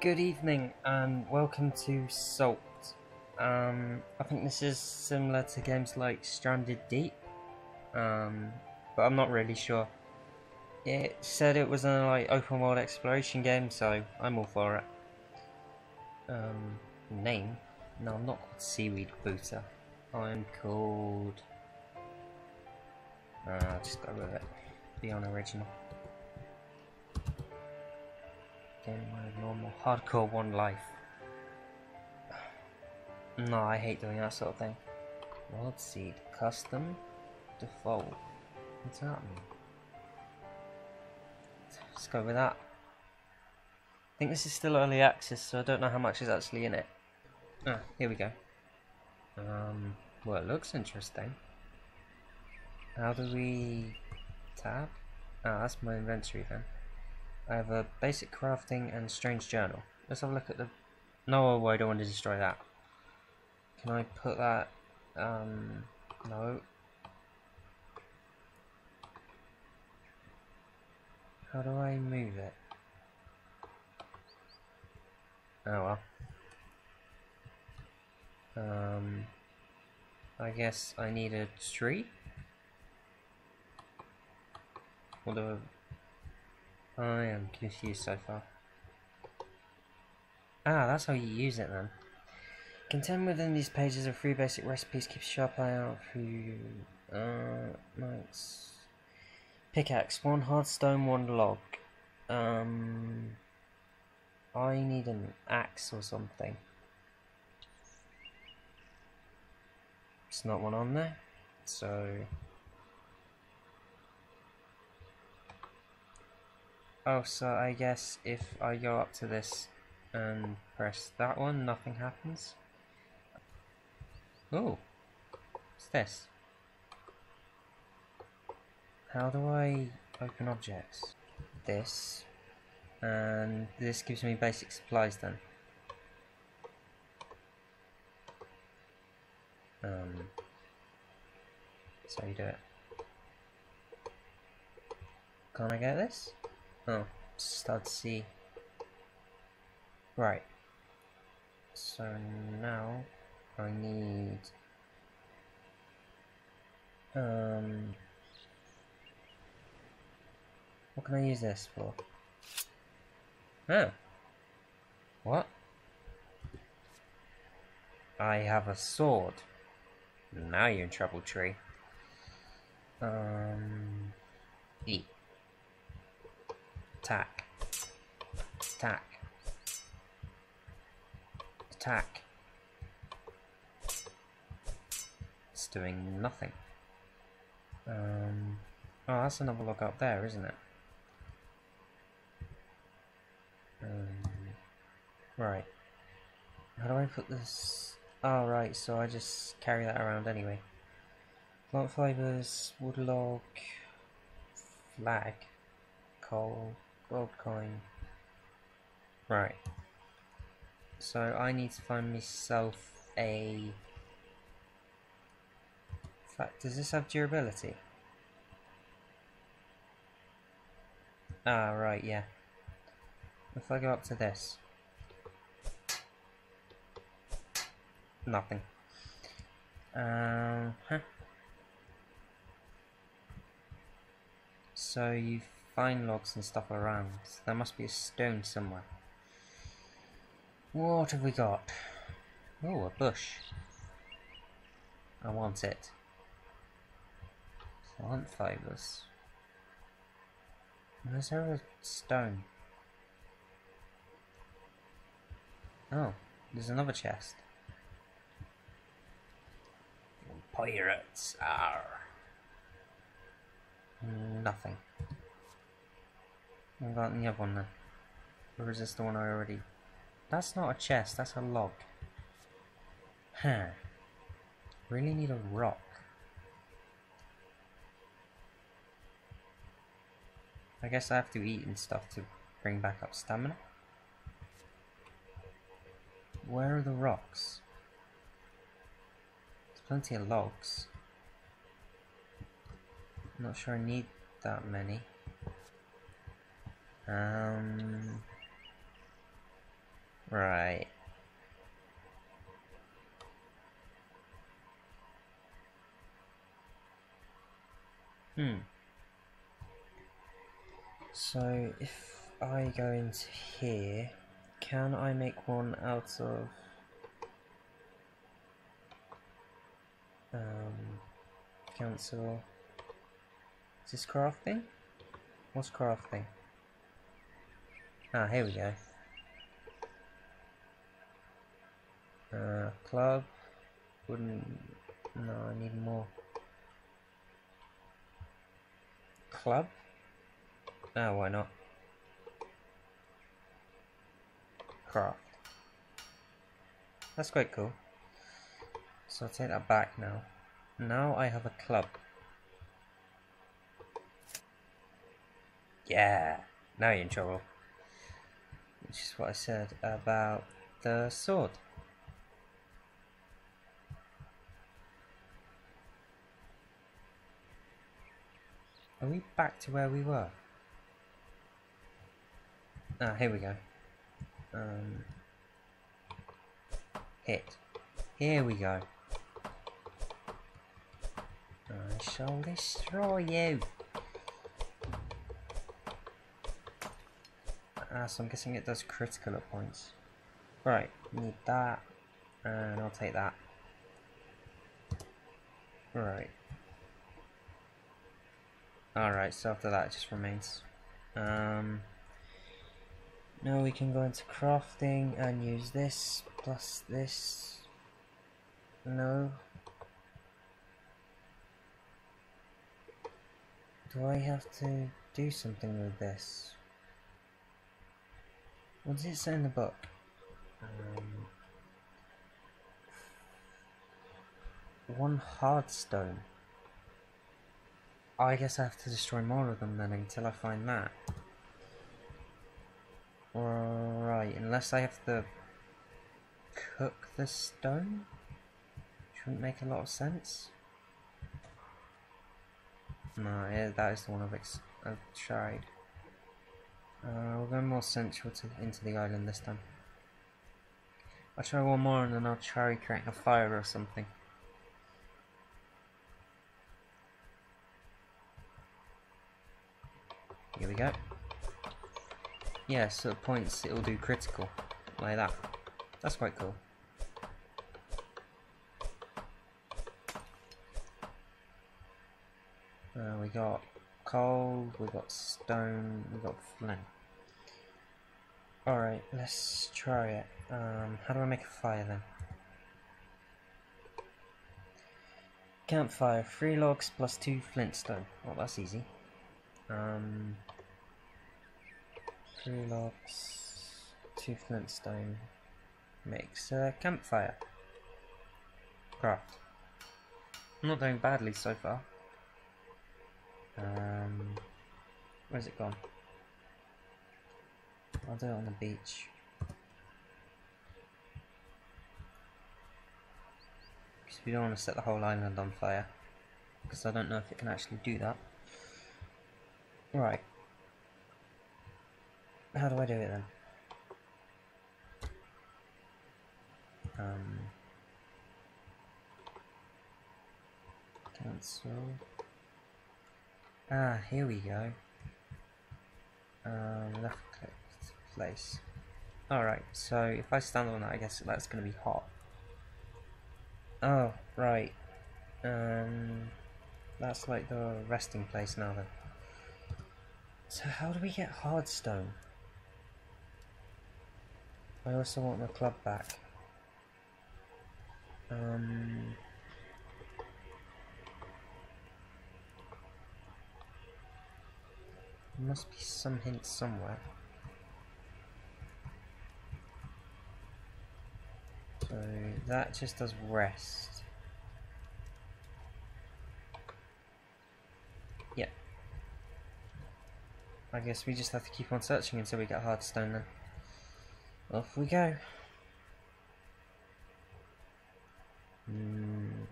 Good evening and welcome to Salt. Um, I think this is similar to games like Stranded Deep, um, but I'm not really sure. It said it was an like open world exploration game, so I'm all for it. Um, name? No, I'm not called Seaweed Booter. I'm called. Uh, just go with it. Be unoriginal. Game my normal. Hardcore one life. No, I hate doing that sort of thing. World Seed. Custom. Default. What's that mean? Let's go with that. I think this is still early access, so I don't know how much is actually in it. Ah, here we go. Um, well, it looks interesting. How do we tab? Ah, that's my inventory then. I have a basic crafting and strange journal. Let's have a look at the. No, I don't want to destroy that. Can I put that? Um, no. How do I move it? Oh well. Um, I guess I need a tree. Although I am confused so far. Ah, that's how you use it then. Contained within these pages are three basic recipes. Keep a sharp eye out for uh, nice. Pickaxe, one hard stone, one log. Um, I need an axe or something. It's not one on there, so. Oh, so I guess if I go up to this and press that one, nothing happens. Oh, what's this? How do I open objects? This, and this gives me basic supplies then. Um, so you do it. Can I get this? Oh, start C. Right. So now I need um what can I use this for? Oh. What? I have a sword. Now you're in trouble, tree. Um. Attack. Attack. Attack. It's doing nothing. Um, oh, that's another log up there, isn't it? Um, right. How do I put this? Oh, right, so I just carry that around anyway. Plant fibers, wood log, flag, coal, gold coin. Right. So I need to find myself a... Fact, does this have durability? Ah, right, yeah. If I go up to this. Nothing. Um, huh. So you find logs and stuff around. There must be a stone somewhere. What have we got? Oh, a bush. I want it. Plant fibers. Is there a stone? Oh, there's another chest. Pirates are nothing. I got the other one then. Or is this the one I already that's not a chest, that's a log. Huh. Really need a rock. I guess I have to eat and stuff to bring back up stamina. Where are the rocks? There's plenty of logs. I'm not sure I need that many. Um... Right. Hmm. So if I go into here, can I make one out of um, cancel is this crafting? What's crafting? Ah, here we go. Uh, club. Wouldn't. No, I need more. Club? Ah, why not? Craft. That's quite cool. So I'll take that back now. Now I have a club. Yeah, now you're in trouble. Which is what I said about the sword. Are we back to where we were? Ah, here we go. Um, hit. Here we go. I shall destroy you. Ah, so I'm guessing it does critical at points. Right, need that, and I'll take that. Right. Alright, so after that it just remains. Um, now we can go into crafting and use this plus this. No. Do I have to do something with this? What does it say in the book? Um, one hard stone. I guess I have to destroy more of them then until I find that. Right, unless I have to cook the stone? Shouldn't make a lot of sense. No, yeah, that is the one I've, I've tried. Uh, we'll go more central to, into the island this time. I'll try one more and then I'll try creating a fire or something. Here we go. Yeah, so at points it'll do critical, like that. That's quite cool. Uh, we got coal, we got stone, we got flint. Alright, let's try it. Um, how do I make a fire then? Campfire, three logs plus two flintstone. Well, that's easy. Um, three logs, two flintstone makes a campfire. Craft. Not doing badly so far. Um, where's it gone? I'll do it on the beach. Because we don't want to set the whole island on fire. Because I don't know if it can actually do that. Right. How do I do it then? Um, cancel. Ah, here we go. Um, left click place. Alright, so if I stand on that, I guess that's going to be hot. Oh, right. Um, that's like the resting place now then. So how do we get hardstone? I also want my club back. Um... Must be some hint somewhere. So that just does rest. Yeah. I guess we just have to keep on searching until we get hardstone then. Off we go. Mm.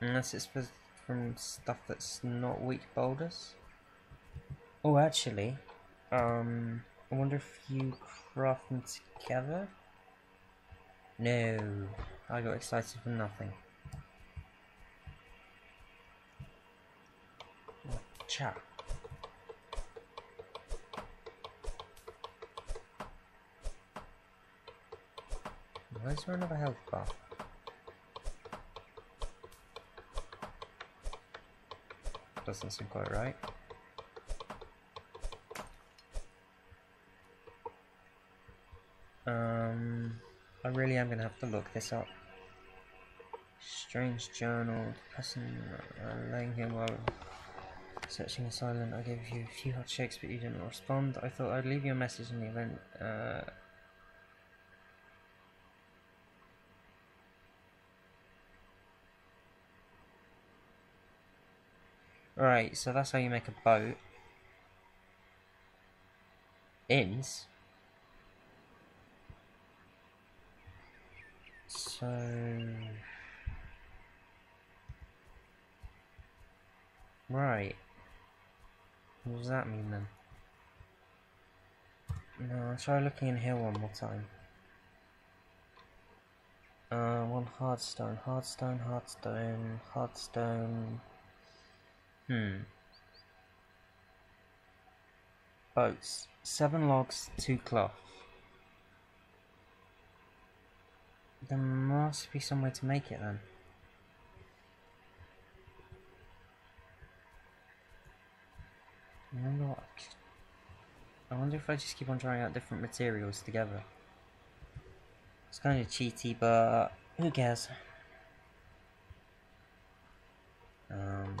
Unless it's for, from stuff that's not weak boulders. Oh, actually, um, I wonder if you craft them together? No, I got excited for nothing. Chat. Why is there another health bar? Doesn't seem quite right. Um, I really am going to have to look this up. Strange journal, person uh, laying here while searching silent. I gave you a few hot shakes, but you didn't respond. I thought I'd leave you a message in the event. Uh, Right, so that's how you make a boat. Inns? So... Right. What does that mean then? No, I'll try looking in here one more time. Uh, one hardstone, hardstone, hardstone, hardstone. Hmm. Boats. Seven logs, two cloth. There must be some way to make it then. I wonder what... I wonder if I just keep on trying out different materials together. It's kind of cheaty, but who cares? Um,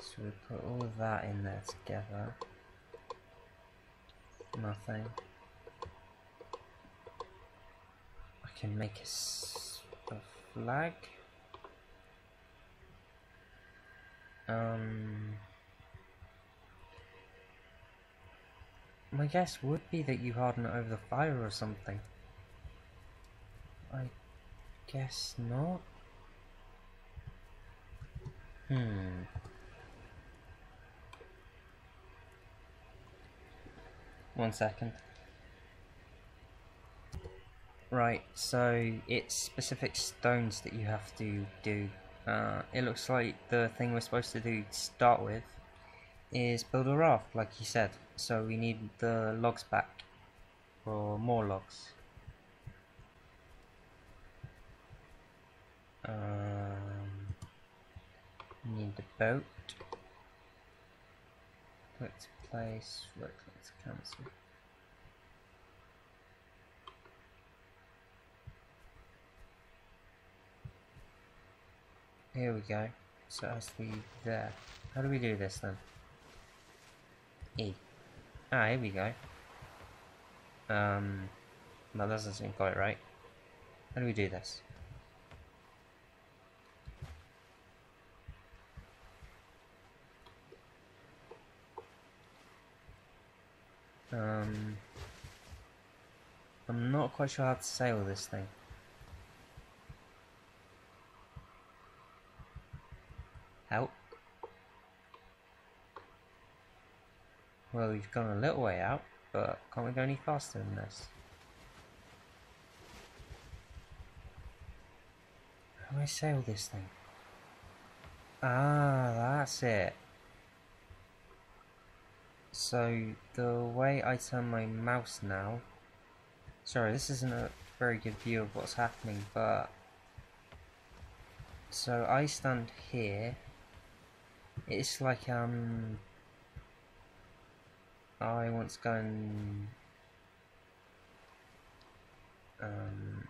so we put all of that in there together. Nothing. I can make a, a flag. Um, my guess would be that you harden it over the fire or something. I guess not. Hmm. One second. Right, so it's specific stones that you have to do. Uh, it looks like the thing we're supposed to do to start with is build a raft, like you said. So we need the logs back, or more logs. Um, need the boat. Let's place, click to cancel. Here we go. So it has to be there. How do we do this then? E. Ah, here we go. Um, that doesn't seem quite right. How do we do this? Um, I'm not quite sure how to sail this thing. Help. Well, we've gone a little way out, but can't we go any faster than this? How do I sail this thing? Ah, that's it. So, the way I turn my mouse now... Sorry, this isn't a very good view of what's happening, but... So, I stand here. It's like, um... I want to go in... Um...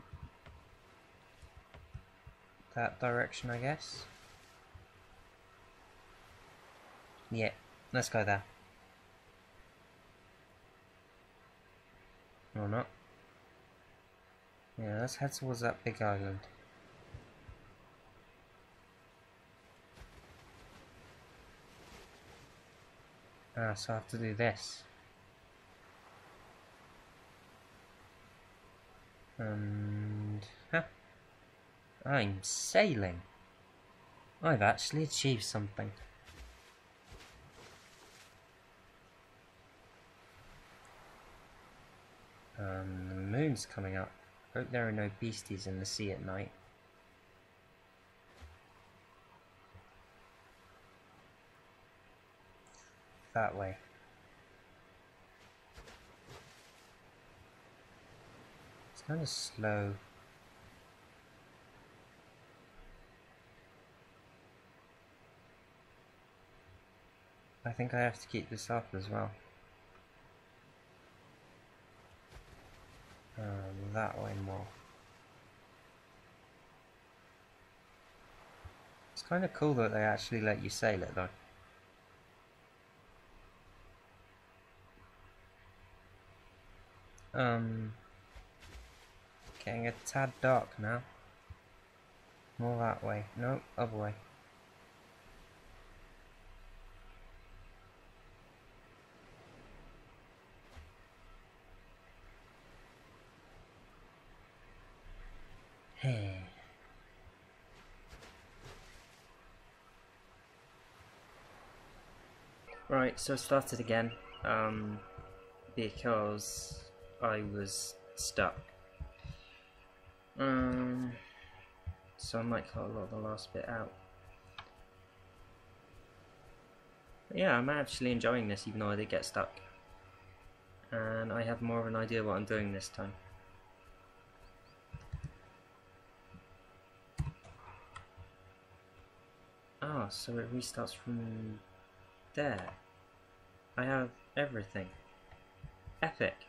That direction, I guess? Yeah, let's go there. Or not. Yeah, let's head towards that big island. Ah, so I have to do this. And... Huh. I'm sailing. I've actually achieved something. Um, moon's coming up. Hope there are no beasties in the sea at night. That way. It's kind of slow. I think I have to keep this up as well. Um, that way more. It's kind of cool that they actually let you sail it though. Um, getting a tad dark now. More that way. No, other way. Right, so I started again, um, because I was stuck. Um, so I might cut a lot of the last bit out. But yeah, I'm actually enjoying this even though I did get stuck. And I have more of an idea what I'm doing this time. Ah, so it restarts from there. I have everything. Epic.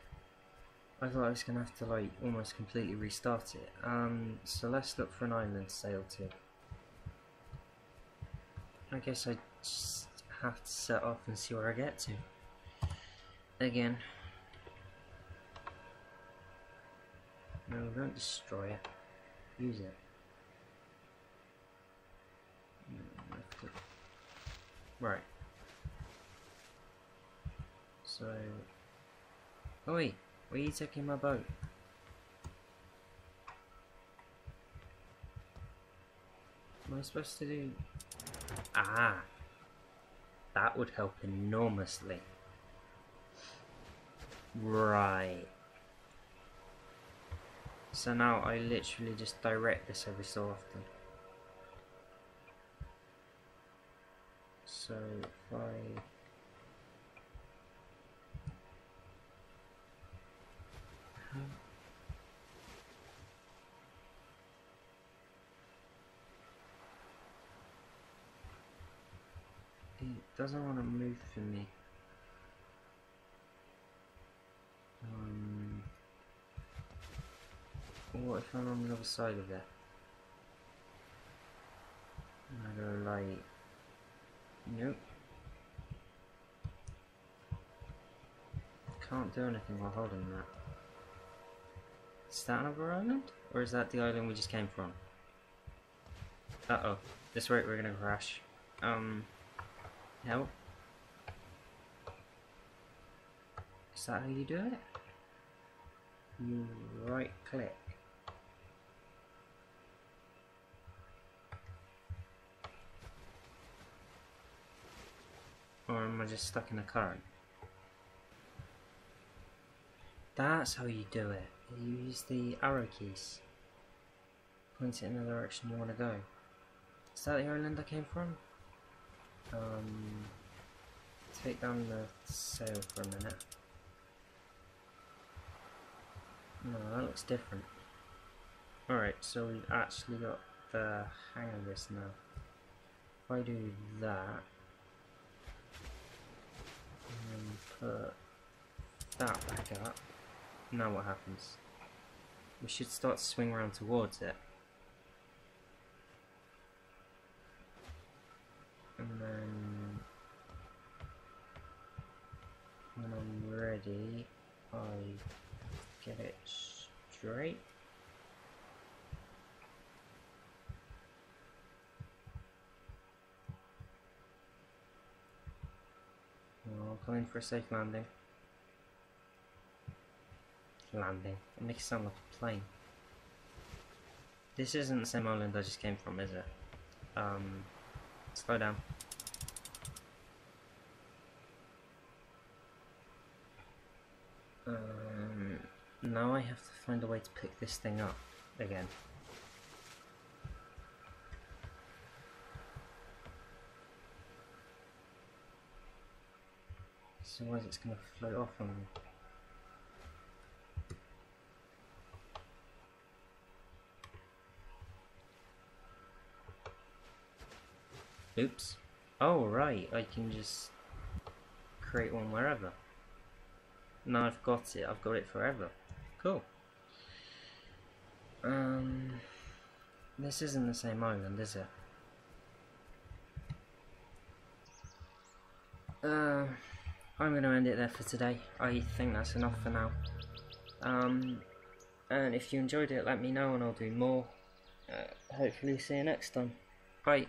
I thought I was going to have to like almost completely restart it. Um, so let's look for an island to sail to. I guess I just have to set off and see where I get to. Again. No, don't destroy it. Use it. Right. So... Oh wait, where are you taking my boat? What am I supposed to do? Ah! That would help enormously. Right. So now I literally just direct this every so often. So if I It doesn't want to move for me. Um, what if I'm on the other side of it? I go like, nope. Can't do anything while holding that. Is that another island? Or is that the island we just came from? Uh-oh. This way we're gonna crash. Um... Help? Is that how you do it? You right click. Or am I just stuck in a current? That's how you do it. You use the arrow keys. Point it in the direction you want to go. Is that the island I came from? Um, take down the sail for a minute. No, that looks different. Alright, so we've actually got the hang of this now. If I do that, and put that back up, now what happens? We should start to swing around towards it. And then when I'm ready, I get it straight. I'll come in for a safe landing landing. It makes it sound like a plane. This isn't the same island I just came from, is it? Um, slow down. Um, now I have to find a way to pick this thing up again. So otherwise it's going to float off on me. Oops. Oh, right, I can just create one wherever. Now I've got it, I've got it forever. Cool. Um, this isn't the same island, is it? Uh, I'm going to end it there for today. I think that's enough for now. Um, and if you enjoyed it, let me know and I'll do more. Uh, hopefully see you next time. Bye.